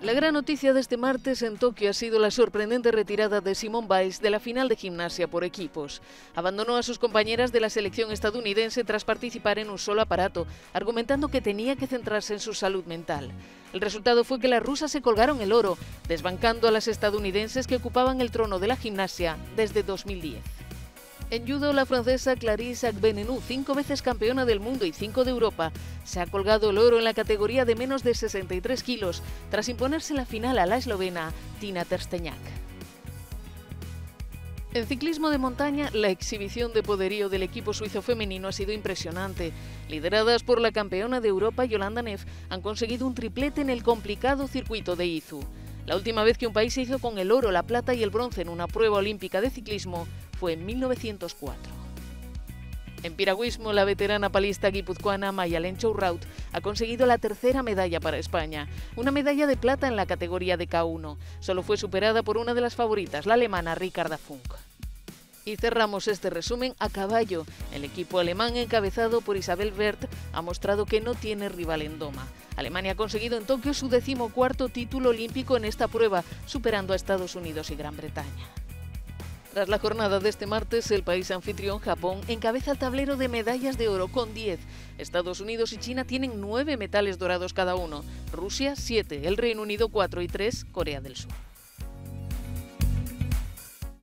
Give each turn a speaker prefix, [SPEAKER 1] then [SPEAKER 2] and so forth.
[SPEAKER 1] La gran noticia de este martes en Tokio ha sido la sorprendente retirada de Simone Biles de la final de gimnasia por equipos. Abandonó a sus compañeras de la selección estadounidense tras participar en un solo aparato, argumentando que tenía que centrarse en su salud mental. El resultado fue que las rusas se colgaron el oro, desbancando a las estadounidenses que ocupaban el trono de la gimnasia desde 2010. En judo, la francesa Clarisse Agbenenou, cinco veces campeona del mundo y cinco de Europa, se ha colgado el oro en la categoría de menos de 63 kilos, tras imponerse la final a la eslovena Tina Tersteñak. En ciclismo de montaña, la exhibición de poderío del equipo suizo femenino ha sido impresionante. Lideradas por la campeona de Europa Yolanda Neff, han conseguido un triplete en el complicado circuito de Izu. La última vez que un país se hizo con el oro, la plata y el bronce en una prueba olímpica de ciclismo fue en 1904. En piragüismo, la veterana palista guipuzcoana Mayalen Chourraut ha conseguido la tercera medalla para España, una medalla de plata en la categoría de K1. Solo fue superada por una de las favoritas, la alemana Ricarda Funk. Y cerramos este resumen a caballo. El equipo alemán encabezado por Isabel Werth ha mostrado que no tiene rival en Doma. Alemania ha conseguido en Tokio su decimocuarto título olímpico en esta prueba, superando a Estados Unidos y Gran Bretaña. Tras la jornada de este martes, el país anfitrión Japón encabeza el tablero de medallas de oro con 10. Estados Unidos y China tienen 9 metales dorados cada uno, Rusia 7, el Reino Unido 4 y 3, Corea del Sur.